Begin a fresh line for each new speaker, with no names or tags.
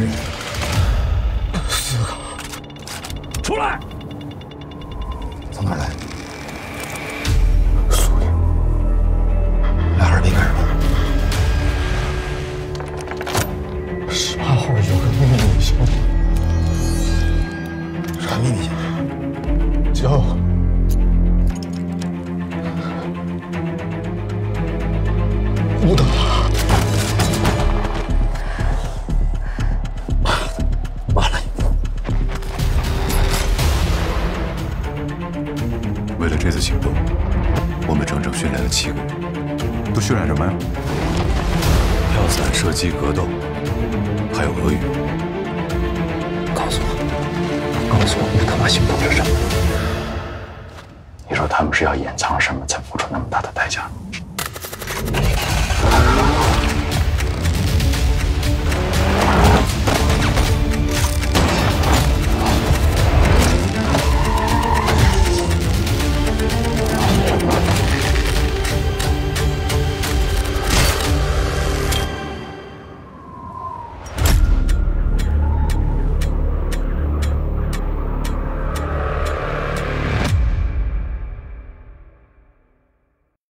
人？
四个。
出来！
从哪儿来？
苏营。
来哈尔滨干什么？
十八号有个秘密信
啥秘密信？
叫乌德拉。
为了这次行动，我们整整训练了七个月。都训练什么呀？跳伞、射击、格斗，还有俄语。
告诉我，告诉我，你他妈行动是什么？
你说他们是要掩藏什么才付出那么大的代价？